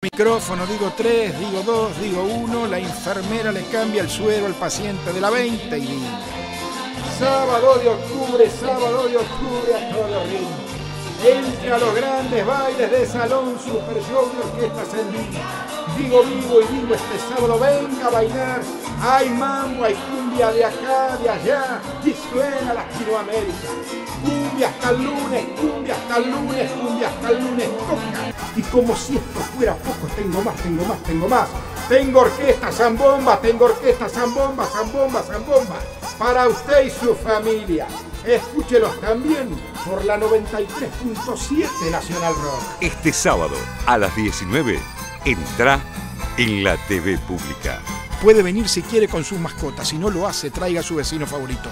Micrófono, digo 3, digo 2, digo 1, la enfermera le cambia el suero al paciente de la 20 y dice... Sábado de octubre, sábado de octubre a todo ring. Entre a los grandes bailes de salón, super show de orquestas en vivo. Digo vivo y digo este sábado, venga a bailar. Hay mambo, hay cumbia de acá, de allá, y suena Latinoamérica. Cumbia hasta el lunes, hasta el lunes, cumbia hasta el lunes, toca. Y como si esto fuera poco, tengo más, tengo más, tengo más. Tengo orquesta, zambomba, tengo orquesta, zambomba, zambomba, zambomba. Para usted y su familia. Escúchelos también por la 93.7 Nacional Rock. Este sábado a las 19 entra en la TV pública. Puede venir si quiere con sus mascotas. Si no lo hace, traiga a su vecino favorito.